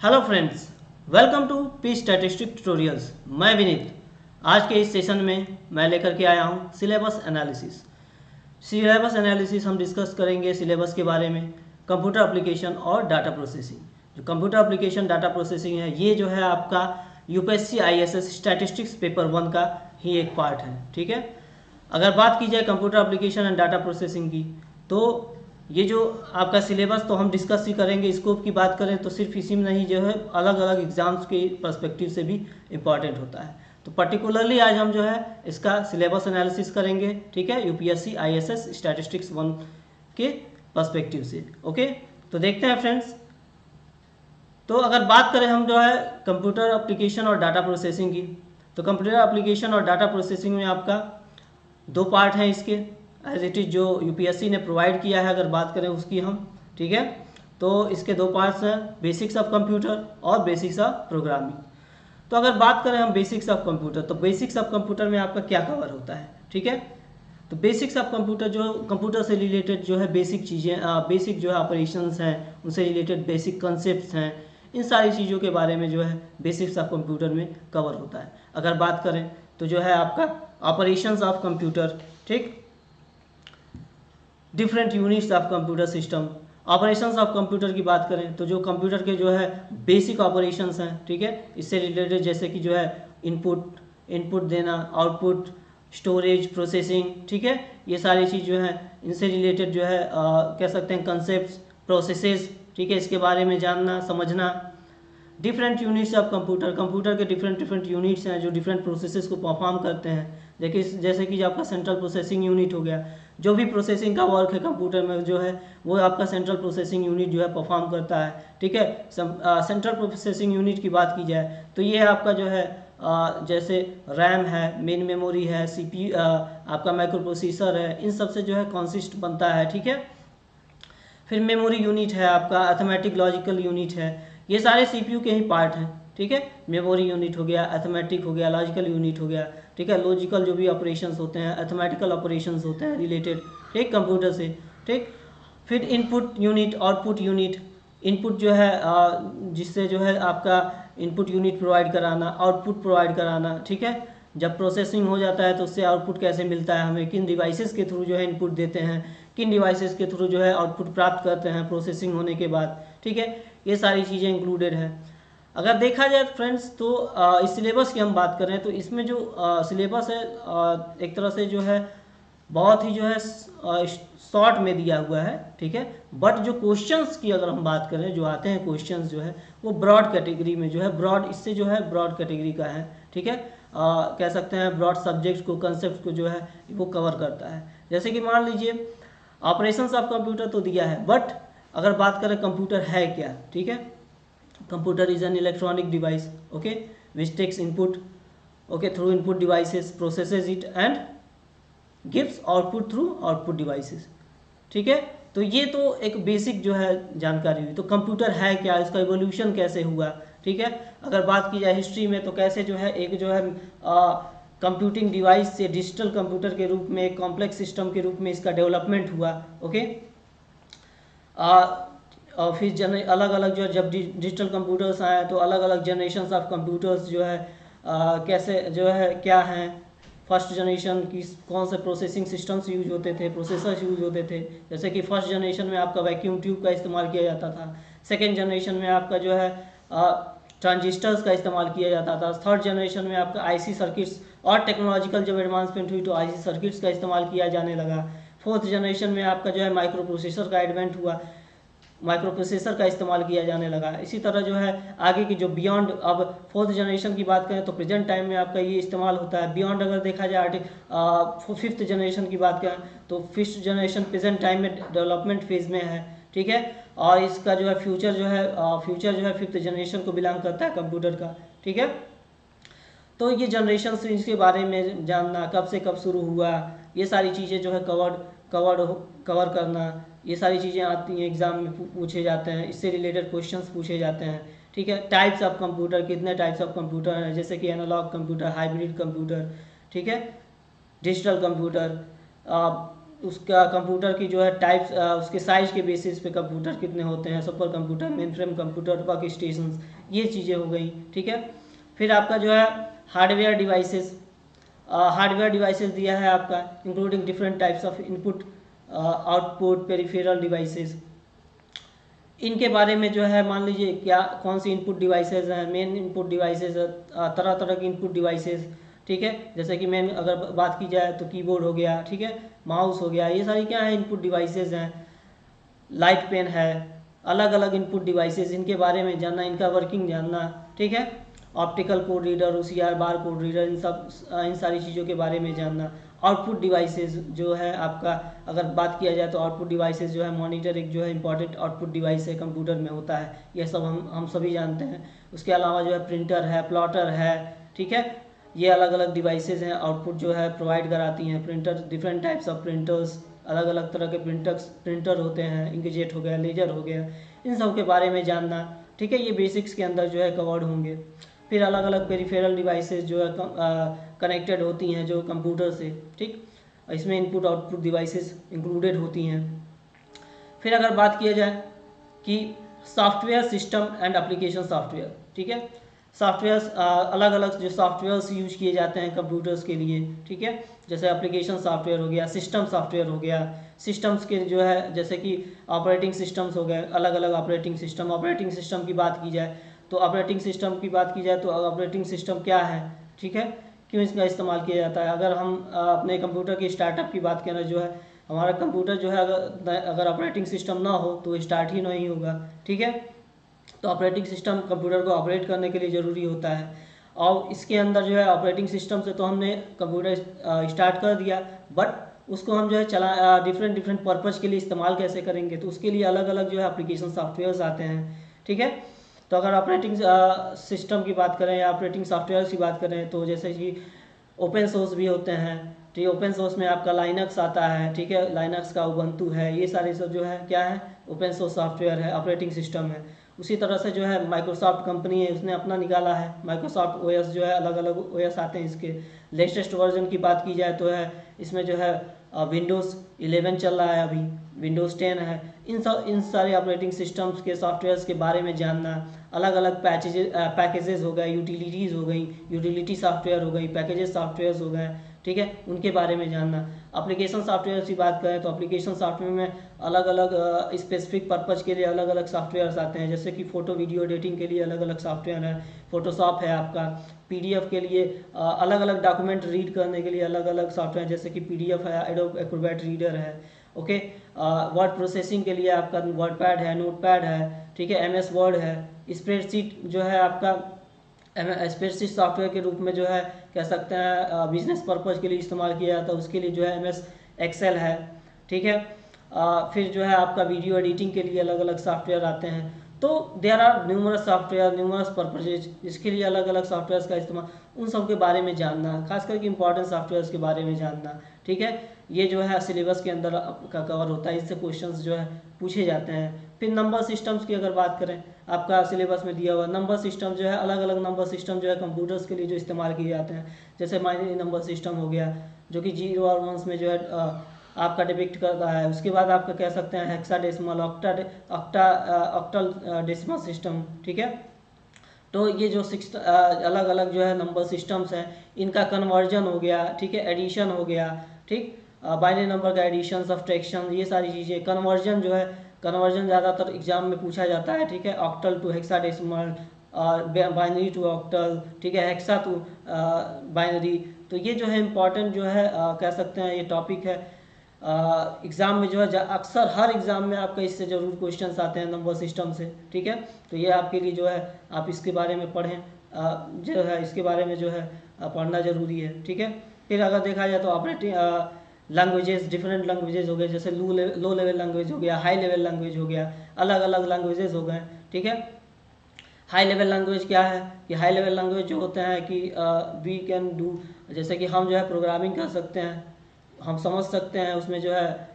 Hello friends welcome to P statistic tutorials मैं विनीत। आज के इस सेशन में मैं लेकर के आया हूँ सिलेबस एनालिसिस सिलेबस एनालिसिस हम डिस्कस करेंगे सिलेबस के बारे में कंप्यूटर एप्लीकेशन और डाटा प्रोसेसिंग जो कंप्यूटर एप्लीकेशन डाटा प्रोसेसिंग है, ये जो है आपका UPSC ISS statistics paper one का ही एक पार्ट है, ठीक है? अगर बात की जाए computer application and data processing की तो ये जो आपका सिलेबस तो हम डिस्कस ही करेंगे स्कोप की बात करें तो सिर्फ़ इसी में नहीं, जो है अलग अलग एग्ज़ाम्स के पर्सपेक्टिव से भी इंपॉर्टेंट होता है। तो पर्टिकुलरली आज हम जो है, इसका सिलेबस एनालिसिस करेंगे, ठीक है यूपीएससी आईएसएस स्टैटिस्टिक्स वन के पर्सपेक्टिव से ओके तो देखते हैं फ्रेंड्स तो अगर बात करें हम जो है कंप्यूटर एप्लीकेशन और डाटा प्रोसेसिंग की तो कंप्यूटर एप्लीकेशन और डाटा प्रोसेसिंग में आपका दो पार्ट हैं इसके। एज इट इज़ जो यूपीएससी ने प्रोवाइड किया है, अगर बात करें उसकी हम, ठीक है? तो इसके दो पार्ट्स हैं बेसिक्स ऑफ़ कंप्यूटर और बेसिक्स ऑफ़ प्रोग्रामिंग तो अगर बात करें हम बेसिक्स ऑफ़ कंप्यूटर तो बेसिक्स ऑफ़ कंप्यूटर में आपका क्या कवर होता है, ठीक है? तो बेसिक्स ऑफ़ कंप्यूटर जो कंप्यूटर से रिलेटेड जो है बेसिक चीज़ें बेसिक जो है ऑपरेशंस हैं, उनसे रिलेटेड बेसिक कंसेप्ट हैं, इन सारी चीज़ों के बारे में जो है बेसिक्स ऑफ़ कंप्यूटर में कवर होता है। अगर बात करें तो जो है आपका ऑपरेशंस ऑफ़ कंप्यूटर ठीक? Different units of computer system operations of computer की बात करें तो जो कंप्यूटर के जो है बेसिक ऑपरेशंस हैं ठीक है? इससे रिलेटेड जैसे कि जो है इनपुट इनपुट देना आउटपुट स्टोरेज प्रोसेसिंग ठीक है? ये सारी चीज़ जो है इनसे रिलेटेड जो है आ, कह सकते हैं कंसेप्ट प्रोसेसेस ठीक है? इसके बारे में जानना समझना। Different units of computer computer के डिफरेंट डिफरेंट यूनिट्स हैं जो डिफरेंट प्रोसेसेस को परफॉर्म करते हैं। देखिए जैसे कि आपका सेंट्रल प्रोसेसिंग यूनिट हो गया जो भी प्रोसेसिंग का वर्क है कंप्यूटर में जो है वो आपका सेंट्रल प्रोसेसिंग यूनिट जो है परफॉर्म करता है ठीक है? सेंट्रल प्रोसेसिंग यूनिट की बात की जाए तो ये आपका जो है आ, जैसे रैम है मेन मेमोरी है सी आपका माइक्रो प्रोसेसर है इन सबसे जो है कॉन्सिस्ट बनता है ठीक है? फिर मेमोरी यूनिट है आपका अथमेटिक लॉजिकल यूनिट है ये सारे सीपीयू के ही पार्ट हैं। ठीक है? मेमोरी यूनिट हो गया एथमेटिक हो गया, लॉजिकल यूनिट हो गया, ठीक है? लॉजिकल जो भी ऑपरेशंस होते हैं अथमेटिकल ऑपरेशंस होते हैं, रिलेटेड, ठीक? कंप्यूटर से, ठीक? फिर input unit, output unit, input जो है जिससे जो है आपका इनपुट यूनिट प्रोवाइड कराना, आउटपुट प्रोवाइड कराना, ठीक है? जब प्रोसेसिंग हो जाता है तो उससे आउटपुट कैसे मिलता है हमें, किन डिवाइसेस के थ्रू जो है इनपुट देते हैं, किन डिवाइसेस के थ्रू जो है आउटपुट प्राप्त करते हैं प्रोसेसिंग होने के बाद, ठीक है? ये सारी चीज़ें इंक्लूडेड हैं। अगर देखा जाए फ्रेंड्स तो इस सिलेबस की हम बात करें तो इसमें जो सिलेबस है एक तरह से जो है बहुत ही जो है शॉर्ट में दिया हुआ है ठीक है? बट जो क्वेश्चंस की अगर हम बात करें जो आते हैं क्वेश्चंस जो है वो ब्रॉड कैटेगरी में जो है ब्रॉड इससे जो है ब्रॉड कैटेगरी का है ठीक है? आ, कह सकते हैं ब्रॉड सब्जेक्ट को कंसेप्ट को जो है वो कवर करता है। जैसे कि मान लीजिए ऑपरेशन ऑफ़ कंप्यूटर तो दिया है बट अगर बात करें कंप्यूटर है क्या ठीक है? Computer is an electronic device, okay? Which takes input, okay, through input devices, processes it and gives output through output devices. ठीक है? तो ये तो एक बेसिक जो है जानकारी हुई। तो कंप्यूटर है क्या? इसका इवोल्यूशन कैसे हुआ? ठीक है? अगर बात की जाए हिस्ट्री में तो कैसे जो है एक जो है कंप्यूटिंग डिवाइस से डिजिटल कंप्यूटर के रूप में कॉम्प्लेक्स सिस्टम के रूप में इसका डेवलपमेंट हुआ ओके और फिर जन अलग अलग जो है जब डिजिटल कंप्यूटर्स आए तो अलग अलग जनरेशन ऑफ़ कंप्यूटर्स जो है आ, कैसे जो है क्या हैं? फ़र्स्ट जनरेशन की कौन से प्रोसेसिंग सिस्टम्स यूज़ होते थे? प्रोसेसर्स यूज़ होते थे। जैसे कि फ़र्स्ट जनरेशन में आपका वैक्यूम ट्यूब का इस्तेमाल किया जाता था। सेकेंड जनरेशन में आपका जो है ट्रांजिस्टर्स का इस्तेमाल किया जाता था। थर्ड जनरेशन में आपका आईसी सर्किट्स और टेक्नोलॉजिकल जब एडवांसमेंट हुई तो आईसी सर्किट्स का इस्तेमाल किया जाने लगा। फोर्थ जनरेशन में आपका जो है माइक्रो प्रोसेसर का एडवेंट हुआ। माइक्रो प्रोसेसर का इस्तेमाल किया जाने लगा। इसी तरह जो है, आगे की जो बियॉन्ड अब फोर्थ जनरेशन की बात करें तो प्रेजेंट टाइम में आपका ये इस्तेमाल होता है। बियॉन्ड अगर देखा जाए फिफ्थ जनरेशन की बात करें तो फिफ्थ जनरेशन प्रेजेंट टाइम में डेवलपमेंट फ़ेज़ में है, ठीक है? और इसका जो है फ्यूचर जो है फ्यूचर जो है फिफ्थ जनरेशन को बिलोंग करता है कंप्यूटर का, ठीक है? तो ये जनरेशन इसके बारे में जानना, कब से कब शुरू हुआ, ये सारी चीज़ें जो है कवर्ड कवर्ड कवर करना ये सारी चीज़ें आती हैं एग्ज़ाम में पूछे जाते हैं, इससे रिलेटेड क्वेश्चन पूछे जाते हैं, ठीक है? टाइप्स ऑफ़ कंप्यूटर कितने टाइप्स ऑफ़ कंप्यूटर हैं? जैसे कि एनालॉग कंप्यूटर हाइब्रिड कंप्यूटर ठीक है? डिजिटल कंप्यूटर उसका कंप्यूटर की जो है टाइप्स उसके साइज़ के बेसिस पे कंप्यूटर कितने होते हैं? Super computer main frame computer work station ये चीज़ें हो गई, ठीक है? फिर आपका जो है हार्डवेयर डिवाइसेस हार्डवेयर डिवाइसेस दिया है आपका including different types of input output peripheral devices इनके बारे में जो है, मान लीजिए क्या, कौन सी इनपुट डिवाइसेस हैं मेन इनपुट डिवाइसेस तरह तरह की इनपुट डिवाइसेस ठीक है? जैसे कि मेन अगर बात की जाए तो कीबोर्ड हो गया, ठीक है? माउस हो गया, ये सारी क्या है इनपुट डिवाइसेस हैं। लाइट पेन है अलग अलग इनपुट डिवाइसेस इनके बारे में जानना, इनका वर्किंग जानना, ठीक है? Optical code reader O bar code reader इन सब इन सारी चीज़ों के बारे में जानना। आउटपुट डिवाइसेस जो है आपका, अगर बात किया जाए तो आउटपुट डिवाइसेस जो है मॉनिटर एक जो है इंपॉर्टेंट आउटपुट डिवाइस है कंप्यूटर में होता है। ये सब हम हम सभी जानते हैं। उसके अलावा जो है प्रिंटर है प्लॉटर है, ठीक है? ये अलग अलग डिवाइसेज हैं आउटपुट जो है प्रोवाइड कराती हैं। Printer different types of printers अलग अलग तरह के प्रिंटर्स प्रिंटर होते हैं इंकजेट हो गया लेजर हो गया, इन सब के बारे में जानना, ठीक है? ये बेसिक्स के अंदर जो है कवर्ड होंगे। फिर अलग अलग पेरीफेरल डिवाइसेस जो है कनेक्टेड होती हैं जो कंप्यूटर से, ठीक? इसमें इनपुट आउटपुट डिवाइसेस इंक्लूडेड होती हैं। फिर अगर बात किया जाए कि software system and application software ठीक है? सॉफ्टवेयर अलग अलग जो सॉफ्टवेयर्स यूज़ किए जाते हैं कंप्यूटर्स के लिए, ठीक है? जैसे एप्लीकेशन सॉफ्टवेयर हो गया सिस्टम सॉफ्टवेयर हो गया सिस्टम्स के जो है, जैसे कि ऑपरेटिंग सिस्टम्स हो गए अलग अलग ऑपरेटिंग सिस्टम ऑपरेटिंग सिस्टम की बात की जाए तो ऑपरेटिंग सिस्टम की बात की जाए तो ऑपरेटिंग सिस्टम क्या है, ठीक है? क्यों इसका इस्तेमाल किया जाता है? अगर हम अपने कंप्यूटर की स्टार्टअप की बात करें, जो है, हमारा कंप्यूटर जो है, अगर अगर ऑपरेटिंग सिस्टम ना हो तो स्टार्ट ही नहीं होगा, ठीक है? तो ऑपरेटिंग सिस्टम कंप्यूटर को ऑपरेट करने के लिए ज़रूरी होता है। और इसके अंदर जो है ऑपरेटिंग सिस्टम से तो हमने कंप्यूटर स्टार्ट कर दिया बट उसको हम जो है, चला डिफरेंट डिफरेंट पर्पज़ के लिए इस्तेमाल कैसे करेंगे? तो उसके लिए अलग अलग जो है अप्लीकेशन सॉफ्टवेयर्स आते हैं, ठीक है? तो अगर ऑपरेटिंग सिस्टम की बात करें या ऑपरेटिंग सॉफ्टवेयर की बात करें तो जैसे कि ओपन सोर्स भी होते हैं ठीक है ओपन सोर्स में आपका लाइनक्स आता है, ठीक है? लाइनक्स का उबंतु है, ये सारे सब जो है, क्या है? ओपन सोर्स सॉफ्टवेयर है ऑपरेटिंग सिस्टम है। उसी तरह से जो है माइक्रोसॉफ्ट कंपनी है, उसने अपना निकाला है। माइक्रोसॉफ्ट ओएस जो है अलग अलग ओएस आते हैं इसके। लेटेस्ट वर्जन की बात की जाए तो है, इसमें जो है विंडोज़ 11 चल रहा है अभी विंडोज़ टेन है। इन सब, इन सारे ऑपरेटिंग सिस्टम्स के सॉफ्टवेयर्स के बारे में जानना अलग अलग पैकेजेज पैकेजेस हो गए यूटिलिटीज़ हो गई यूटिलिटी सॉफ्टवेयर हो गई पैकेजेस सॉफ्टवेयर्स हो गए। ठीक है? उनके बारे में जानना। एप्लीकेशन सॉफ्टवेयर की बात करें तो एप्लीकेशन सॉफ्टवेयर में अलग अलग स्पेसिफिक पर्पज़ के लिए अलग अलग सॉफ्टवेयर आते हैं। जैसे कि फ़ोटो वीडियो एडिटिंग के लिए अलग अलग सॉफ्टवेयर है। फोटोशॉप है आपका। पीडीएफ के लिए अलग अलग डॉक्यूमेंट रीड करने के लिए अलग अलग सॉफ्टवेयर जैसे कि पीडीएफ है एडोब एक्रोबैट रीडर है। ओके वर्ड प्रोसेसिंग के लिए आपका वर्ड पैड है नोट पैड है। ठीक है? एम एस वर्ड है। स्प्रेडशीट जो है आपका स्प्रेडशीट सॉफ्टवेयर के रूप में जो है कह सकते हैं बिज़नेस पर्पज़ के लिए इस्तेमाल किया जाता है उसके लिए जो है एम एस एक्सेल है ठीक है? आ, फिर जो है आपका वीडियो एडिटिंग के लिए अलग अलग सॉफ्टवेयर आते हैं। तो there are numerous software numerous purposes इसके लिए अलग अलग सॉफ्टवेयर का इस्तेमाल उन सब के बारे में जानना खास करके इंपॉर्टेंट सॉफ्टवेयर के बारे में जानना ठीक है? ये जो है सिलेबस के अंदर का कवर होता है इससे क्वेश्चंस जो है पूछे जाते हैं। फिर नंबर सिस्टम्स की अगर बात करें, आपका सिलेबस में दिया हुआ नंबर सिस्टम जो है अलग अलग नंबर सिस्टम जो है कंप्यूटर्स के लिए जो इस्तेमाल किए जाते हैं। जैसे माइनरी नंबर सिस्टम हो गया, जो कि ज़ीरो और वंस में जो है आपका डिपिक्ट करता है। उसके बाद आपका कह सकते हैं hexadecimal octa octa octal decimal system ठीक है? तो ये जो सिक्स अलग अलग जो है नंबर सिस्टम्स हैं, इनका कन्वर्जन हो गया, ठीक है? एडिशन हो गया, ठीक? बाइनरी नंबर का एडिशन सब्सट्रैक्शन ये सारी चीज़ें कन्वर्जन जो है कन्वर्जन ज़्यादातर एग्ज़ाम में पूछा जाता है ठीक है? Octal to hexadecimal binary to octal ठीक है? हेक्सा टू बाइनरी तो ये जो है इंपॉर्टेंट जो है आ, कह सकते हैं ये टॉपिक है। एग्ज़ाम में जो है अक्सर हर एग्ज़ाम में आपका इससे ज़रूर क्वेश्चन आते हैं नंबर सिस्टम से ठीक है? तो ये आपके लिए जो है आप इसके बारे में पढ़ें। जो है इसके बारे में जो है पढ़ना ज़रूरी है ठीक है? फिर अगर देखा जाए तो ऑपरेटिंग लैंग्वेजेस डिफरेंट लैंग्वेजेस हो गए, जैसे लो लो लेवल लैंग्वेज हो गया हाई लेवल लैंग्वेज हो गया, अलग अलग लैंग्वेजेस हो गए, ठीक है? हाई लेवल लैंग्वेज क्या है? कि हाई लेवल लैंग्वेज जो होते हैं कि वी कैन डू जैसे कि हम जो है प्रोग्रामिंग कर सकते हैं, हम समझ सकते हैं, उसमें जो है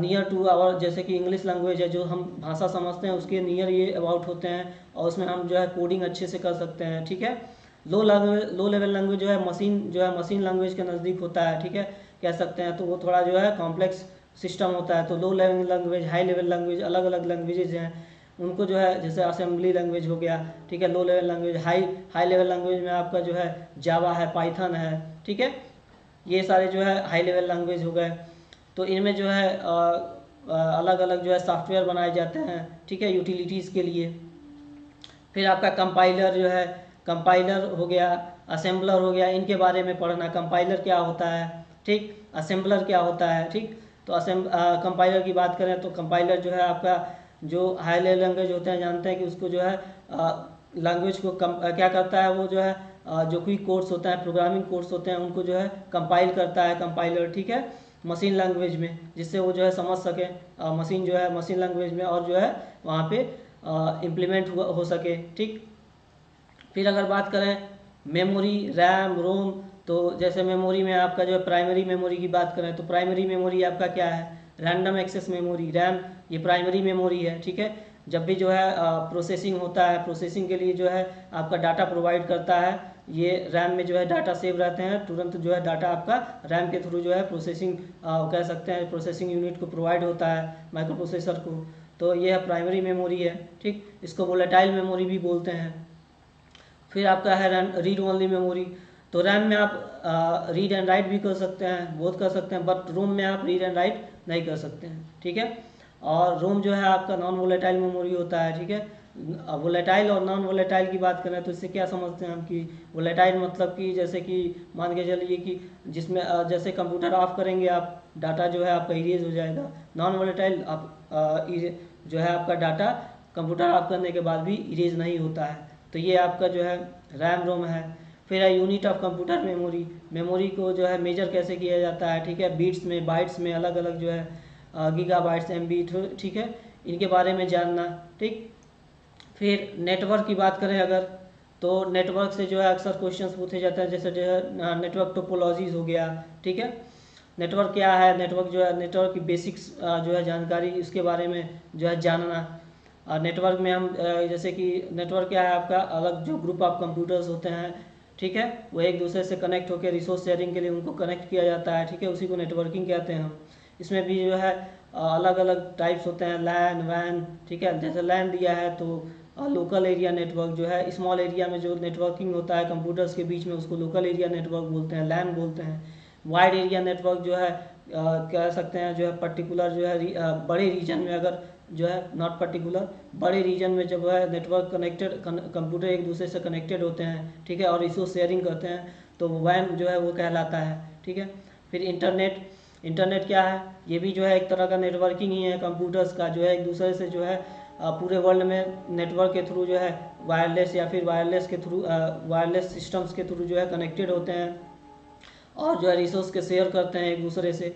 नियर टू आवर जैसे कि इंग्लिश लैंग्वेज है, जो हम भाषा समझते हैं, उसके नियर ये अबाउट होते हैं, और उसमें हम जो है कोडिंग अच्छे से कर सकते हैं, ठीक है? Low language low level language जो है मशीन जो है मशीन लैंग्वेज के नज़दीक होता है, ठीक है? कह सकते हैं तो वो थोड़ा जो है कॉम्प्लेक्स सिस्टम होता है तो low level language high level language अलग अलग लैंग्वेजेज हैं। उनको जो है, जैसे असेंबली लैंग्वेज हो गया, ठीक है? Low level language high high level language में आपका जो है जावा है पाइथन है, ठीक है? ये सारे जो है हाई लेवल लैंग्वेज हो गए। तो इनमें जो है अलग अलग जो है सॉफ्टवेयर बनाए जाते हैं, ठीक है? यूटिलिटीज़ के लिए। फिर आपका कंपाइलर जो है कंपाइलर हो गया असेंबलर हो गया इनके बारे में पढ़ना कंपाइलर क्या होता है ठीक? असेंबलर क्या होता है ठीक? तो असेंब कंपाइलर की बात करें तो कंपाइलर जो है आपका जो हाई लेवल लैंग्वेज होते हैं जानते हैं कि उसको जो है लैंग्वेज को कम आ, क्या करता है वो जो है आ, जो कोई कोर्स होता है प्रोग्रामिंग कोर्स होते हैं उनको जो है कंपाइल करता है कंपाइलर ठीक है? मशीन लैंग्वेज में जिससे वो जो है समझ सके मशीन जो है मशीन लैंग्वेज में और जो है वहाँ पे इम्प्लीमेंट हो सके ठीक? फिर अगर बात करें मेमोरी रैम रोम तो जैसे मेमोरी में आपका जो है प्राइमरी मेमोरी की बात करें तो प्राइमरी मेमोरी आपका क्या है? रैंडम एक्सेस मेमोरी रैम ये प्राइमरी मेमोरी है, ठीक है? जब भी जो है प्रोसेसिंग होता है प्रोसेसिंग के लिए जो है आपका डाटा प्रोवाइड करता है, ये रैम में जो है डाटा सेव रहते हैं, तुरंत जो है डाटा आपका रैम के थ्रू जो है प्रोसेसिंग कह सकते हैं प्रोसेसिंग यूनिट को प्रोवाइड होता है माइक्रो प्रोसेसर को। तो ये है प्राइमरी मेमोरी है, ठीक? इसको वोलेटाइल मेमोरी भी बोलते हैं। फिर आपका है रन रीड ओनली मेमोरी तो रैम में आप रीड एंड राइट भी कर सकते हैं बहुत कर सकते हैं बट रोम में आप रीड एंड राइट नहीं कर सकते हैं, ठीक है? और रोम जो है आपका नॉन वोलेटाइल मेमोरी होता है, ठीक है? वोलेटाइल और नॉन वोलेटाइल की बात करें तो इससे क्या समझते हैं हम कि वोलेटाइल मतलब कि जैसे कि मान के चलिए कि जिसमें जैसे कंप्यूटर ऑफ़ करेंगे आप डाटा जो है आपका इरेज हो जाएगा। नॉन वोलेटाइल आप जो है आपका डाटा कंप्यूटर ऑफ़ करने के बाद भी इरेज नहीं होता है। तो ये आपका जो है रैम रोम है। फिर है unit of computer memory memory को जो है मेजर कैसे किया जाता है, ठीक है? बीट्स में बाइट्स में अलग अलग जो है गीगा बाइट्स एम ठीक है? इनके बारे में जानना, ठीक? फिर नेटवर्क की बात करें अगर तो नेटवर्क से जो है अक्सर क्वेश्चंस पूछे जाते हैं, जैसे जो है नेटवर्क टोपोलॉजीज हो गया, ठीक है? नेटवर्क क्या है? नेटवर्क जो है नेटवर्क की बेसिक्स जो है जानकारी, उसके बारे में जो है जानना। नेटवर्क में हम जैसे कि नेटवर्क क्या है आपका? अलग जो ग्रुप ऑफ़ कंप्यूटर्स होते हैं, ठीक है? वो एक दूसरे से कनेक्ट होकर रिसोर्स शेयरिंग के लिए उनको कनेक्ट किया जाता है, ठीक है? उसी को नेटवर्किंग कहते हैं हम। इसमें भी जो है अलग अलग टाइप्स होते हैं लैन वैन ठीक है? जैसे लैन दिया है तो लोकल एरिया नेटवर्क जो है स्मॉल एरिया में जो नेटवर्किंग होता है कंप्यूटर्स के बीच में, उसको लोकल एरिया नेटवर्क बोलते हैं लैन बोलते हैं। वाइड एरिया नेटवर्क जो है कह सकते हैं जो है पर्टिकुलर जो है बड़े रीजन में अगर जो है नॉट पर्टिकुलर बड़े रीजन में जब है नेटवर्क कनेक्टेड कंप्यूटर एक दूसरे से कनेक्टेड होते हैं, ठीक है, और इसको शेयरिंग करते हैं तो वैन जो है, वो कहलाता है, ठीक है। फिर इंटरनेट इंटरनेट क्या है? ये भी जो है, एक तरह का नेटवर्किंग ही है कंप्यूटर्स का जो है, एक दूसरे से जो है पूरे वर्ल्ड में नेटवर्क के थ्रू जो है वायरलेस या फिर वायरलेस के थ्रू वायरलेस सिस्टम्स के थ्रू जो है कनेक्टेड होते हैं, और जो है रिसोर्स के शेयर करते हैं एक दूसरे से।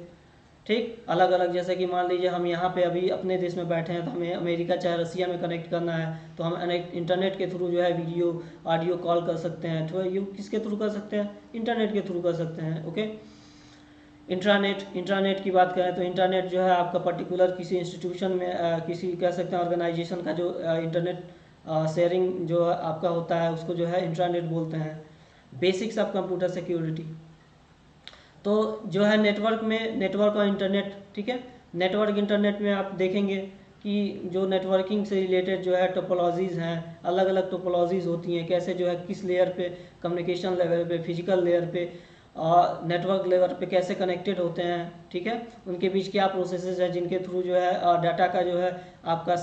ठीक? अलग अलग जैसे कि मान लीजिए हम यहाँ पे अभी अपने देश में बैठे हैं तो हमें अमेरिका चाहे रसिया में कनेक्ट करना है तो हम इंटरनेट के थ्रू जो है वीडियो ऑडियो कॉल कर सकते हैं तो यू किसके थ्रू कर सकते हैं? इंटरनेट के थ्रू कर सकते हैं ओके इंट्रानेट इंट्रानेट की बात करें तो इंटरनेट जो है आपका पर्टिकुलर किसी इंस्टीट्यूशन में आ, किसी कह सकते हैं ऑर्गेनाइजेशन का जो इंटरनेट शेयरिंग जो आपका होता है उसको जो है इंट्रानेट बोलते हैं। बेसिक्स ऑफ़ कंप्यूटर सिक्योरिटी तो जो है नेटवर्क में नेटवर्क और इंटरनेट ठीक है? नेटवर्क इंटरनेट में आप देखेंगे कि जो नेटवर्किंग से रिलेटेड जो है टोपोलॉजीज़ हैं अलग अलग टोपोलॉजीज़ होती हैं, कैसे जो है किस लेयर पे कम्युनिकेशन लेवल पे फ़िज़िकल लेयर पे, और नेटवर्क लेवल पे कैसे कनेक्टेड होते हैं, ठीक है? उनके बीच क्या प्रोसेसेस है जिनके थ्रू जो है डाटा का जो है आपका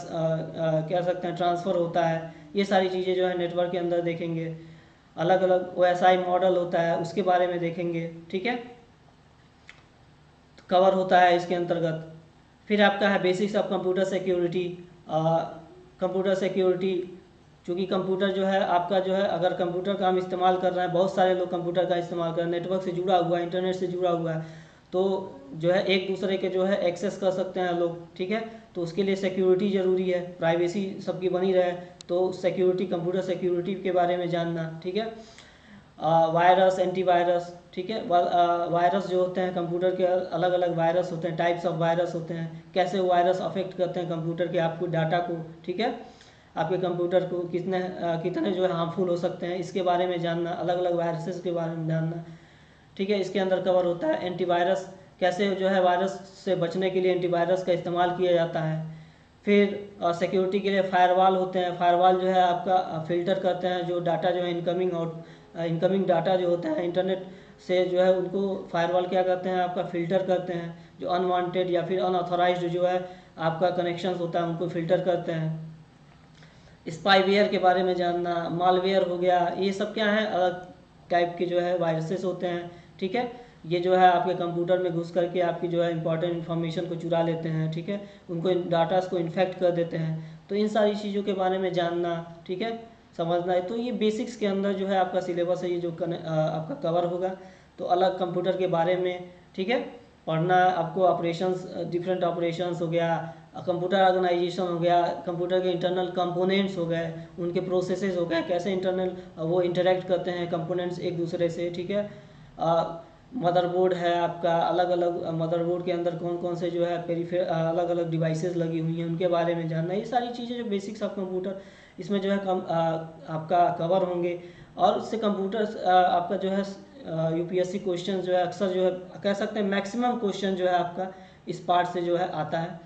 कह सकते हैं ट्रांसफ़र होता है, ये सारी चीज़ें जो है नेटवर्क के अंदर देखेंगे। अलग अलग ओ मॉडल होता है, उसके बारे में देखेंगे, ठीक है? कवर होता है इसके अंतर्गत। फिर आपका है basics of computer security computer security क्योंकि कंप्यूटर जो है, आपका जो है, अगर कंप्यूटर का हम इस्तेमाल कर रहे हैं, बहुत सारे लोग कंप्यूटर का इस्तेमाल कर रहे हैं नेटवर्क से जुड़ा हुआ है इंटरनेट से जुड़ा हुआ है तो जो है एक दूसरे के जो है एक्सेस कर सकते हैं लोग, ठीक है? तो उसके लिए सिक्योरिटी ज़रूरी है प्राइवेसी सबकी बनी रहे तो सिक्योरिटी कंप्यूटर सिक्योरिटी के बारे में जानना, ठीक है? वायरस एंटीवायरस ठीक है? वायरस जो होते हैं कंप्यूटर के अलग अलग वायरस होते हैं टाइप्स ऑफ़ वायरस होते हैं, कैसे वायरस अफेक्ट करते हैं कंप्यूटर के आपको डाटा को, ठीक है? आपके कंप्यूटर को कितने कितने जो है हार्मफुल हो सकते हैं, इसके बारे में जानना अलग अलग वायरसेस के बारे में जानना, ठीक है? इसके अंदर कवर होता है एंटीवायरस कैसे जो है वायरस से बचने के लिए एंटीवायरस का इस्तेमाल किया जाता है। फिर सिक्योरिटी के लिए फायरवॉल होते हैं फायरवॉल जो है आपका फ़िल्टर करते हैं, जो डाटा जो है इनकमिंग आउट इनकमिंग डाटा जो होता है इंटरनेट से जो है उनको फायरवॉल क्या करते हैं, आपका फ़िल्टर करते हैं, जो अनवांटेड या फिर अनऑथोराइज जो है, आपका कनेक्शन होता है, उनको फ़िल्टर करते हैं। स्पाईवेयर के बारे में जानना मालवेयर हो गया, ये सब क्या है? अलग टाइप के जो है वायरसेस होते हैं, ठीक है? ये जो है आपके कंप्यूटर में घुस करके आपकी जो है इंपॉर्टेंट इन्फॉर्मेशन को चुरा लेते हैं, ठीक है? उनको डाटास को इन्फेक्ट कर देते हैं। तो इन सारी चीज़ों के बारे में जानना, ठीक है? समझना है। तो ये बेसिक्स के अंदर जो है आपका सिलेबस है, ये जो आपका कवर होगा। तो अलग कंप्यूटर के बारे में, ठीक है? पढ़ना आपको ऑपरेशंस डिफरेंट ऑपरेशंस हो गया कंप्यूटर ऑर्गेनाइजेशन हो गया कंप्यूटर के इंटरनल कंपोनेंट्स हो गए, उनके प्रोसेसेस हो गए, कैसे इंटरनल वो इंटरेक्ट करते हैं कंपोनेंट्स एक दूसरे से, ठीक है? मदरबोर्ड है आपका अलग अलग मदरबोर्ड के अंदर कौन कौन से जो है पेरीफेर अलग अलग डिवाइसेस लगी हुई हैं, उनके बारे में जानना ये सारी चीज़ें जो बेसिक्स ऑफ़ कंप्यूटर इसमें जो है कम आपका कवर होंगे। और उससे कंप्यूटर आपका जो है यूपीएससी क्वेश्चन जो है, अक्सर जो है, कह सकते हैं मैक्सिमम क्वेश्चन जो है आपका इस पार्ट से जो है आता है।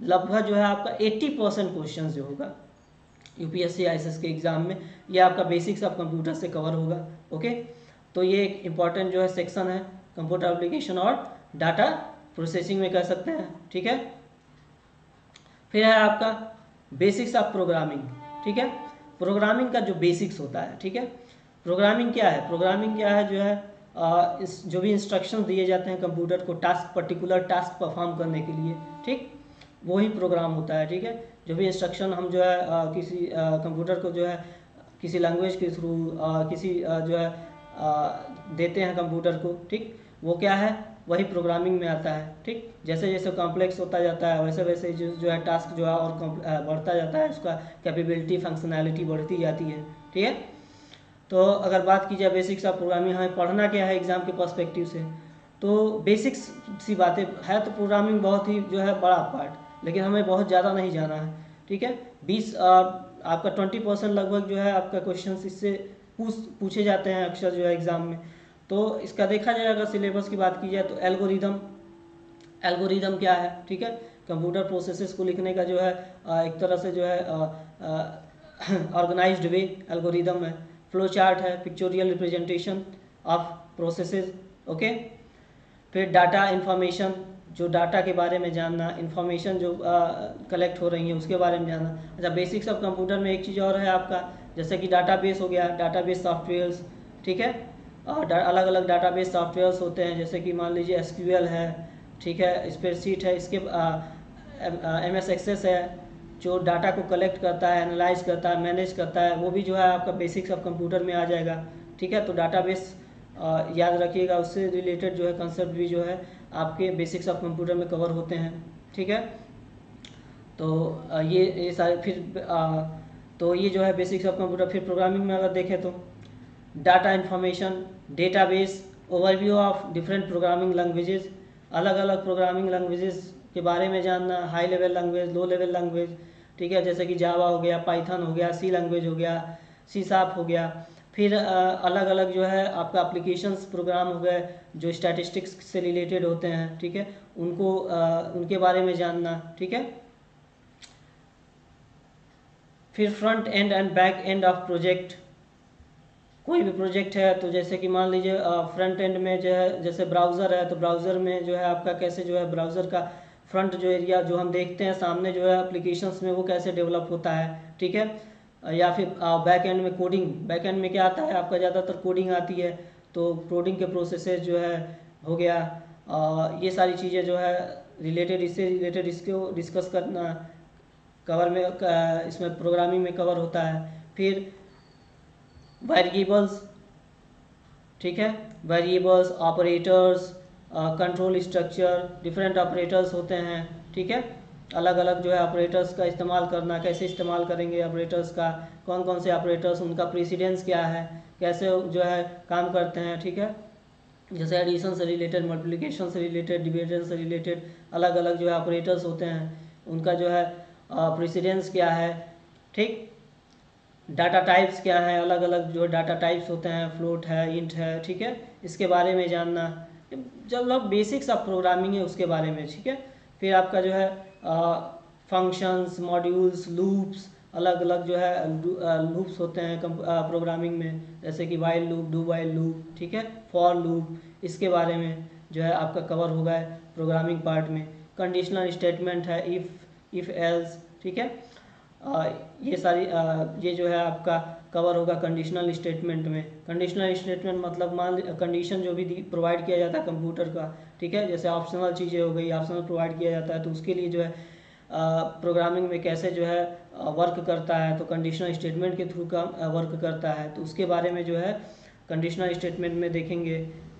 लगभग जो है आपका 80 परसेंट क्वेश्चन जो होगा यूपीएससी आईएसएस के एग्ज़ाम में, ये आपका बेसिक्स ऑफ़ कंप्यूटर से कवर होगा ओके तो ये एक इंपॉर्टेंट जो है सेक्शन है कंप्यूटर एप्लीकेशन और डाटा प्रोसेसिंग में कह सकते हैं, ठीक है? फिर है आपका बेसिक्स ऑफ़ प्रोग्रामिंग ठीक है? प्रोग्रामिंग का जो बेसिक्स होता है ठीक है? प्रोग्रामिंग क्या है? प्रोग्रामिंग क्या है जो है आ, इस जो भी इंस्ट्रक्शन दिए जाते हैं कंप्यूटर को टास्क पर्टिकुलर टास्क परफॉर्म करने के लिए ठीक? वही प्रोग्राम होता है ठीक है? जो भी इंस्ट्रक्शन हम जो है आ, किसी कंप्यूटर को जो है किसी लैंग्वेज के थ्रू किसी आ, जो है देते हैं कंप्यूटर को ठीक? वो क्या है? वही प्रोग्रामिंग में आता है, ठीक? जैसे जैसे कॉम्प्लेक्स होता जाता है, वैसे वैसे जो जो है टास्क जो है और बढ़ता जाता है, उसका कैपेबिलिटी फंक्शनैलिटी बढ़ती जाती है, ठीक है? तो अगर बात की जाए बेसिक्स ऑफ़ प्रोग्रामिंग हमें पढ़ना क्या है एग्ज़ाम के पर्सपेक्टिव से? तो बेसिक्स सी बातें, है तो प्रोग्रामिंग बहुत ही जो है बड़ा पार्ट लेकिन हमें बहुत ज़्यादा नहीं जाना है, ठीक है? बीस आपका ट्वेंटी परसेंट लगभग जो है आपका क्वेश्चन इससे पूछ, पूछे जाते हैं अक्सर जो है एग्ज़ाम में। तो इसका देखा जाए, अगर सिलेबस की बात की जाए तो एल्गोरिदम एल्गोरिदम क्या है, ठीक है? कंप्यूटर प्रोसेसेस को लिखने का जो है एक तरह से जो है ऑर्गेनाइज्ड वे एल्गोरिदम है। फ्लो चार्ट है pictorial representation of processes okay फिर डाटा इंफॉर्मेशन जो डाटा के बारे में जानना इन्फॉर्मेशन जो कलेक्ट हो रही है उसके बारे में जानना। अच्छा बेसिक्स ऑफ़ कंप्यूटर में एक चीज़ और है आपका, जैसे कि डाटाबेस हो गया डाटाबेस सॉफ्टवेयर्स ठीक है? अलग अलग डाटाबेस सॉफ्टवेयर्स होते हैं जैसे कि मान लीजिए एस है ठीक है स्प्रेडशीट है इसके एम एस एक्सेस है जो डाटा को कलेक्ट करता है एनालाइज करता है मैनेज करता है वो भी जो है आपका बेसिक्स ऑफ़ कंप्यूटर में आ जाएगा ठीक है तो डाटाबेस याद रखिएगा उससे रिलेटेड जो है कंसेप्ट भी जो है आपके बेसिक्स ऑफ़ कंप्यूटर में कवर होते हैं ठीक है? तो ये ये सारे फिर आ, तो ये जो है बेसिक्स ऑफ़ कंप्यूटर फिर प्रोग्रामिंग में अगर देखें तो। Data information database overview of different programming languages अलग अलग प्रोग्रामिंग लैंग्वेजेस के बारे में जानना high level language low level language ठीक है? जैसे कि जावा हो गया पाइथन हो गया सी लैंग्वेज हो गया सी साफ़ हो गया। फिर अलग अलग जो है आपका अप्लीकेशंस प्रोग्राम हो गए, जो स्टैटिस्टिक्स से रिलेटेड होते हैं, ठीक है? उनको उनके बारे में जानना, ठीक है? फिर front end and back end of project कोई भी प्रोजेक्ट है तो जैसे कि मान लीजिए फ्रंट एंड में जो है जैसे ब्राउज़र है तो ब्राउज़र में जो है आपका कैसे जो है ब्राउज़र का फ्रंट जो एरिया जो हम देखते हैं सामने जो है एप्लीकेशंस में वो कैसे डेवलप होता है ठीक है? या फिर बैक एंड में कोडिंग बैक एंड में क्या आता है? आपका ज़्यादातर कोडिंग आती है तो कोडिंग के प्रोसेसेस जो है हो गया। आ, ये सारी चीज़ें जो है रिलेटेड इससे रिलेटेड इसको डिस्कस करना कवर में इसमें प्रोग्रामिंग में कवर होता है। फिर वेरिएबल्स ठीक है? Variables operators control structure different operators होते हैं, ठीक है? अलग अलग जो है ऑपरेटर्स का इस्तेमाल करना, कैसे इस्तेमाल करेंगे ऑपरेटर्स का कौन कौन से ऑपरेटर्स उनका प्रेसिडेंस क्या है, कैसे जो है काम करते हैं, ठीक है? जैसे एडिशन से रिलेटेड मल्टीप्लिकेशन से रिलेटेड डिविजन से रिलेटेड अलग अलग जो है ऑपरेटर्स होते हैं, उनका जो है प्रेसिडेंस क्या है, ठीक? डाटा टाइप्स क्या हैं? अलग अलग जो डाटा टाइप्स होते हैं फ्लोट है इंट है, ठीक है? इसके बारे में जानना। जब लोग बेसिक्स ऑफ़ प्रोग्रामिंग है, उसके बारे में, ठीक है? फिर आपका जो है फ़ंक्शंस मॉड्यूल्स लूप्स अलग अलग जो है लूप्स होते हैं प्रोग्रामिंग में। जैसे कि while loop do while loop ठीक है? फॉर लूप इसके बारे में जो है आपका कवर होगा प्रोग्रामिंग पार्ट में। कंडीशनल स्टेटमेंट है इफ़ इफ़ एल्स ठीक है? ये सारी ये जो है आपका कवर होगा कंडीशनल स्टेटमेंट में। कंडीशनल स्टेटमेंट मतलब मान कंडीशन जो भी प्रोवाइड किया जाता है कंप्यूटर का, ठीक है? जैसे ऑप्शनल चीज़ें हो गई ऑप्शनल प्रोवाइड किया जाता है तो उसके लिए जो है प्रोग्रामिंग में कैसे जो है वर्क करता है तो कंडीशनल स्टेटमेंट के थ्रू का वर्क करता है। तो उसके बारे में जो है कंडीशनल स्टेटमेंट में देखेंगे।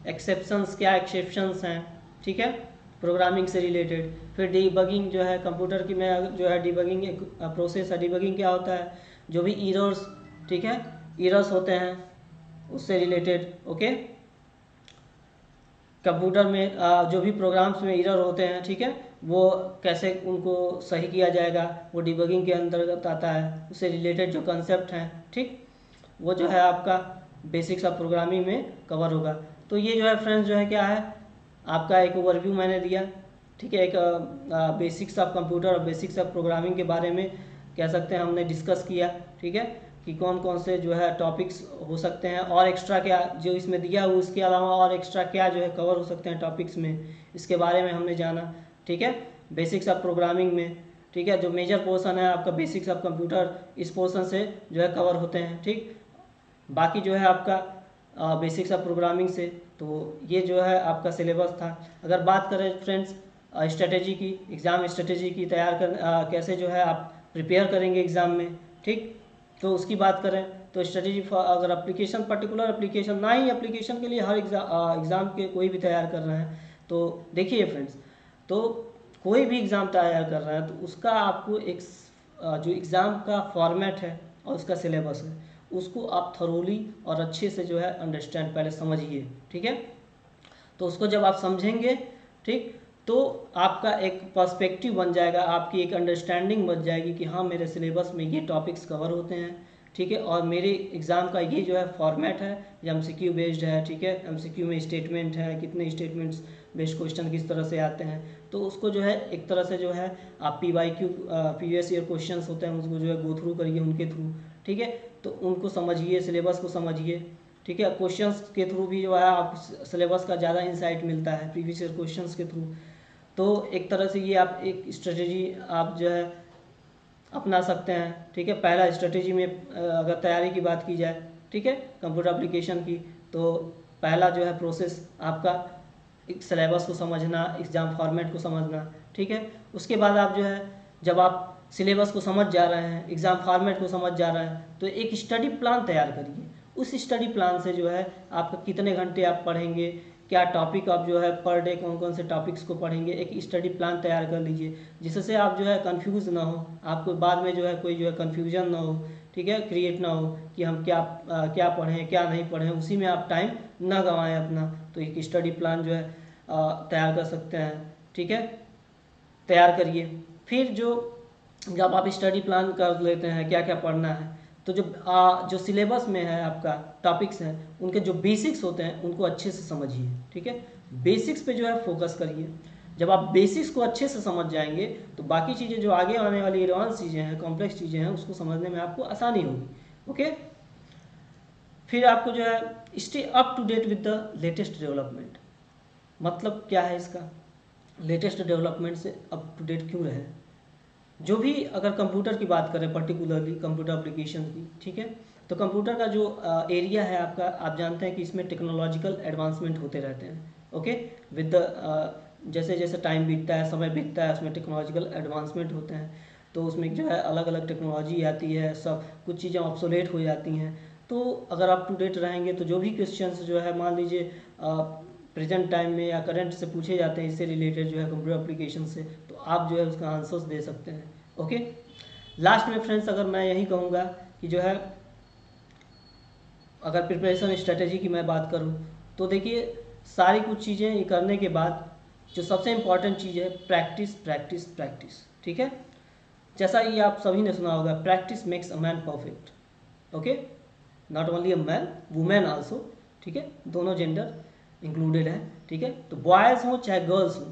एक्सेप्शंस क्या एक्सेप्शंस हैं, ठीक है? प्रोग्रामिंग से रिलेटेड। फिर डीबगिंग जो है कंप्यूटर की में जो है डीबगिंग एक प्रोसेस है। डीबगिंग क्या होता है? जो भी ईरर्स ठीक है? ईरर्स होते हैं, उससे रिलेटेड ओके कंप्यूटर में जो भी प्रोग्राम्स में इरर होते हैं, ठीक है? वो कैसे उनको सही किया जाएगा? वो डिबगिंग के अंतर्गत आता है। उससे रिलेटेड जो कंसेप्ट हैं, ठीक? वो जो है आपका बेसिक्स ऑफ़ प्रोग्रामिंग में कवर होगा। तो ये जो है फ्रेंड्स जो है क्या है? आपका एक ओवरव्यू मैंने दिया, ठीक है? एक बेसिक्स ऑफ़ कंप्यूटर और बेसिक्स ऑफ़ प्रोग्रामिंग के बारे में कह सकते हैं, हमने डिस्कस किया, ठीक है? कि कौन कौन से जो है टॉपिक्स हो सकते हैं और एक्स्ट्रा क्या जो इसमें दिया हुआ, उसके अलावा और एक्स्ट्रा क्या जो है कवर हो सकते हैं टॉपिक्स में, इसके बारे में हमने जाना, ठीक है? बेसिक्स ऑफ़ प्रोग्रामिंग में, ठीक है? जो मेजर पोर्सन है, आपका बेसिक्स ऑफ़ कंप्यूटर इस पोर्सन से जो है कवर होते हैं, ठीक? बाकी जो है आपका बेसिक्स ऑफ़ प्रोग्रामिंग से तो ये जो है आपका सिलेबस था। अगर बात करें फ्रेंड्स स्ट्रेटेजी की एग्ज़ाम स्ट्रेटेजी की तैयार कर आ, कैसे जो है आप प्रिपेयर करेंगे एग्ज़ाम में ठीक? तो उसकी बात करें तो स्ट्रेटेजी अगर अप्लीकेशन पर्टिकुलर अप्लीकेशन ना ही अप्लीकेशन के लिए हर एग्ज़ाम एग्ज़ाम के कोई भी तैयार कर रहे हैं तो देखिए फ्रेंड्स तो कोई भी एग्ज़ाम तैयार कर रहे हैं तो उसका आपको एक जो एग्ज़ाम का फॉर्मेट है और उसका सिलेबस है। उसको आप थरोली और अच्छे से जो है अंडरस्टैंड पहले समझिए, ठीक है? तो उसको जब आप समझेंगे, ठीक तो आपका एक पर्सपेक्टिव बन जाएगा, आपकी एक अंडरस्टैंडिंग बन जाएगी कि हाँ मेरे सिलेबस में ये टॉपिक्स कवर होते हैं, ठीक है? और मेरे एग्ज़ाम का ये जो है फॉर्मेट है, ये एम बेस्ड है, ठीक है? एमसीक्यू में स्टेटमेंट है, कितने स्टेटमेंट्स बेस्ड क्वेश्चन किस तरह से आते हैं? तो उसको जो है एक तरह से जो है आप P Y Q previous year question होते हैं, उसको जो है गो थ्रू करिए उनके थ्रू ठीक है? तो उनको समझिए सिलेबस को समझिए, ठीक है? क्वेश्चन के थ्रू भी जो है, आप सिलेबस का ज़्यादा इंसाइट मिलता है प्रीवियस ईयर क्वेश्चंस के थ्रू तो एक तरह से ये आप एक स्ट्रेटेजी आप जो है अपना सकते हैं, ठीक है? पहला स्ट्रेटेजी में अगर तैयारी की बात की जाए, ठीक है? कंप्यूटर एप्लीकेशन की तो पहला जो है प्रोसेस आपका सिलेबस को समझना एग्ज़ाम फॉर्मेट को समझना, ठीक है? उसके बाद आप जो है, जब आप सिलेबस को समझ जा रहे हैं एग्ज़ाम फॉर्मेट को समझ जा रहे हैं तो एक स्टडी प्लान तैयार करिए। उस स्टडी प्लान से जो है आपका कितने घंटे आप पढ़ेंगे क्या टॉपिक आप जो है पर डे कौन कौन से टॉपिक्स को पढ़ेंगे एक स्टडी प्लान तैयार कर लीजिए जिससे आप जो है कंफ्यूज ना हो आपको बाद में जो है कोई जो है कन्फ्यूज़न ना हो ठीक है क्रिएट ना हो कि हम क्या आ, क्या पढ़ें क्या नहीं पढ़ें उसी में आप टाइम ना गंवाएँ अपना तो एक स्टडी प्लान जो है तैयार कर सकते हैं ठीक है? तैयार करिए। फिर जो जब आप स्टडी प्लान कर लेते हैं क्या क्या पढ़ना है। तो जो आ, जो सिलेबस में है आपका टॉपिक्स हैं उनके जो बेसिक्स होते हैं उनको अच्छे से समझिए ठीक है? बेसिक्स पे जो है फोकस करिए। जब आप बेसिक्स को अच्छे से समझ जाएँगे तो बाकी चीज़ें जो आगे आने वाली एडवांस चीज़ें हैं कॉम्प्लेक्स चीज़ें हैं उसको समझने में आपको आसानी होगी ओके? फिर आपको जो है stay up to date with the latest development मतलब क्या है इसका? लेटेस्ट डेवलपमेंट से अप टू डेट क्यों रहे? जो भी अगर कंप्यूटर की बात करें पर्टिकुलरली कंप्यूटर एप्लीकेशन की, ठीक है? तो कंप्यूटर का जो एरिया है आपका, आप जानते हैं कि इसमें टेक्नोलॉजिकल एडवांसमेंट होते रहते हैं ओके विद द जैसे जैसे टाइम बीतता है, समय बीतता है, उसमें टेक्नोलॉजिकल एडवांसमेंट होते हैं। तो उसमें जो है अलग अलग टेक्नोलॉजी आती है, सब कुछ चीज़ें ऑप्सोलेट हो जाती हैं। तो अगर आप टू डेट रहेंगे तो जो भी क्वेश्चन जो है, मान लीजिए प्रेजेंट टाइम में या करंट से पूछे जाते हैं, इससे रिलेटेड जो है कंप्यूटर एप्लीकेशन से आप जो है उसका आंसर्स दे सकते हैं ओके लास्ट में फ्रेंड्स अगर मैं यही कहूँगा कि जो है, अगर प्रिपरेशन स्ट्रेटेजी की मैं बात करूँ तो देखिए, सारी कुछ चीज़ें करने के बाद जो सबसे इंपॉर्टेंट चीज़ है प्रैक्टिस प्रैक्टिस प्रैक्टिस ठीक है? जैसा ये आप सभी ने सुना होगा practice makes a man perfect okay not only a man women also ठीक है? दोनों जेंडर इंक्लूडेड है, ठीक है? तो बॉयज़ हो, चाहे गर्ल्स हो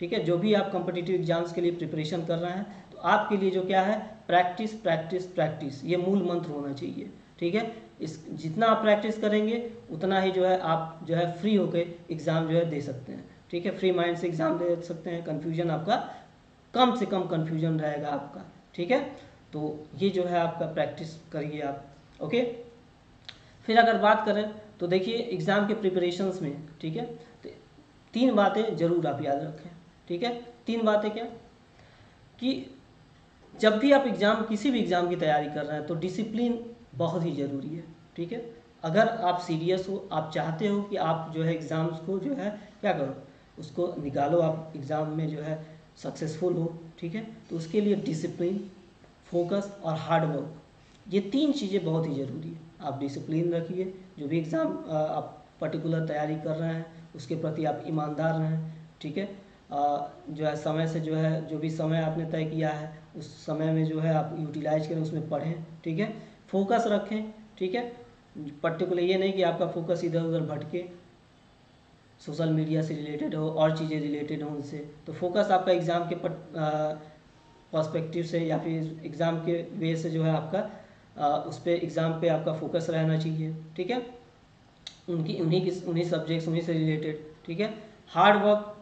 ठीक है? जो भी आप कॉम्पिटिटिव एग्ज़ाम्स के लिए प्रिपरेशन कर रहे हैं तो आपके लिए जो क्या है? प्रैक्टिस प्रैक्टिस प्रैक्टिस ये मूल मंत्र होना चाहिए, ठीक है? इस, जितना आप प्रैक्टिस करेंगे, उतना ही जो है आप जो है फ्री होकर एग्ज़ाम जो है दे सकते हैं, ठीक है? फ्री माइंड से एग्ज़ाम दे सकते हैं। कन्फ्यूज़न आपका कम से कम कन्फ्यूज़न रहेगा आपका, ठीक है? तो ये जो है आपका प्रैक्टिस करिए आप ओके फिर अगर बात करें तो देखिए एग्ज़ाम के प्रिपरेशंस में, ठीक है? तो तीन बातें ज़रूर आप याद रखें। ठीक है? तीन बातें क्या? कि जब भी आप एग्ज़ाम किसी भी एग्ज़ाम की तैयारी कर रहे हैं तो डिसिप्लिन बहुत ही ज़रूरी है, ठीक है? अगर आप सीरियस हो, आप चाहते हो कि आप जो है एग्ज़ाम्स को जो है, क्या करो? उसको निकालो आप एग्ज़ाम में जो है सक्सेसफुल हो, ठीक है? तो उसके लिए डिसिप्लिन फोकस और हार्डवर्क ये तीन चीज़ें बहुत ही ज़रूरी है। आप डिसिप्लिन रखिए, जो भी एग्ज़ाम आप पर्टिकुलर तैयारी कर रहे हैं, उसके प्रति आप ईमानदार रहें, ठीक है? जो है समय से जो है जो भी समय आपने तय किया है उस समय में जो है आप यूटिलाइज करें उसमें पढ़ें ठीक है? फोकस रखें ठीक है? पर्टिकुलर ये नहीं कि आपका फोकस इधर उधर भटके सोशल मीडिया से रिलेटेड हो और चीज़ें रिलेटेड हों उनसे। तो फोकस आपका एग्ज़ाम के पर्सपेक्टिव से या फिर एग्ज़ाम के वे से जो है आपका आ, उस पर एग्ज़ाम पे आपका फोकस रहना चाहिए ठीक है? उनकी उन्हीं की उन्हीं सब्जेक्ट्स उन्हीं से रिलेटेड ठीक है? हार्ड वर्क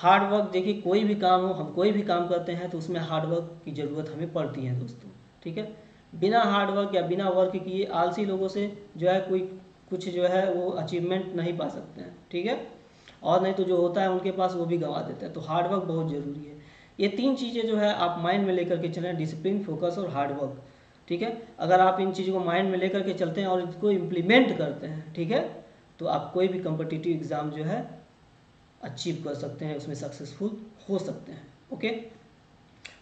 हार्ड वर्क देखिए, कोई भी काम हो, हम कोई भी काम करते हैं तो उसमें हार्ड वर्क की ज़रूरत हमें पड़ती है दोस्तों, ठीक है? बिना हार्ड वर्क या बिना वर्क किए आलसी लोगों से जो है कोई, कुछ जो है वो अचीवमेंट नहीं पा सकते हैं, ठीक है? और नहीं तो जो होता है उनके पास वो भी गंवा देते हैं तो हार्ड वर्क बहुत ज़रूरी है। ये तीन चीज़ें जो है आप माइंड में लेकर के चलें डिसिप्लिन फोकस और हार्ड वर्क ठीक है? अगर आप इन चीज़ों को माइंड में लेकर के चलते हैं और इसको इम्प्लीमेंट करते हैं, ठीक है? तो आप कोई भी कम्पटिटिव एग्ज़ाम जो है अचीव कर सकते हैं, उसमें सक्सेसफुल हो सकते हैं ओके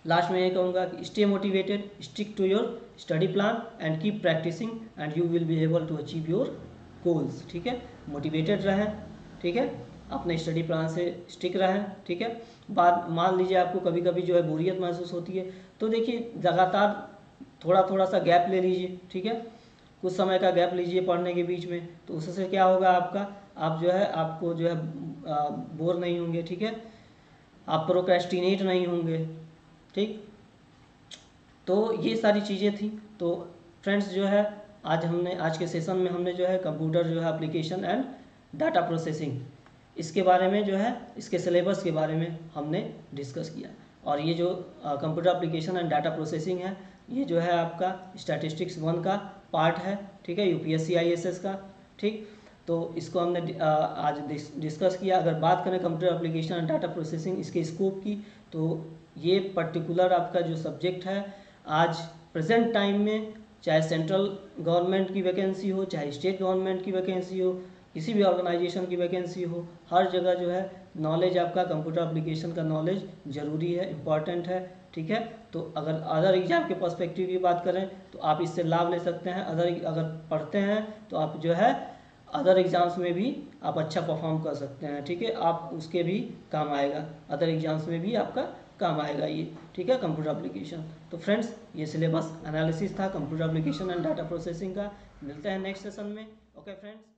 लास्ट में ये कहूँगा कि stay motivated stick to your study plan and keep practising and you will be able to achieve your goals ठीक है? मोटिवेटेड रहें, ठीक है? अपने स्टडी प्लान से स्टिक रहें, ठीक है? बात मान लीजिए आपको कभी कभी जो है बोरियत महसूस होती है तो देखिए लगातार थोड़ा थोड़ा सा गैप ले लीजिए, ठीक है? कुछ समय का गैप लीजिए पढ़ने के बीच में तो उससे क्या होगा आपका? आप जो है, आपको जो है बोर नहीं होंगे, ठीक है? आप प्रोक्रेस्टिनेट नहीं होंगे, ठीक? तो ये सारी चीज़ें थी। तो फ्रेंड्स जो है, आज हमने, आज के सेशन में हमने जो है कंप्यूटर जो है एप्लीकेशन एंड डाटा प्रोसेसिंग इसके बारे में जो है, इसके सिलेबस के बारे में हमने डिस्कस किया। और ये जो computer application and data processing है, ये जो है आपका स्टैटिस्टिक्स वन का पार्ट है, ठीक है? यूपीएससी आईएसएस का, ठीक? तो इसको हमने आज डिस्कस किया। अगर बात करें computer application and data processing, इसके स्कोप की तो ये पर्टिकुलर आपका जो सब्जेक्ट है, आज प्रेजेंट टाइम में चाहे सेंट्रल गवर्नमेंट की वैकेंसी हो, चाहे स्टेट गवर्नमेंट की वैकेंसी हो, किसी भी ऑर्गेनाइजेशन की वैकेंसी हो, हर जगह जो है नॉलेज आपका, कंप्यूटर एप्लीकेशन का नॉलेज ज़रूरी है, इंपॉर्टेंट है, ठीक है? तो अगर अदर एग्ज़ाम के पर्सपेक्टिव की बात करें तो आप इससे लाभ ले सकते हैं। अदर अगर पढ़ते हैं तो आप जो है अदर एग्ज़ाम्स में भी आप अच्छा परफॉर्म कर सकते हैं, ठीक है? आप उसके भी काम आएगा। अदर एग्ज़ाम्स में भी आपका काम आएगा ये, ठीक है? कंप्यूटर एप्लीकेशन तो फ्रेंड्स ये सिलेबस एनालिसिस था computer application and data processing का। मिलता है नेक्स्ट सेशन में। Okay friends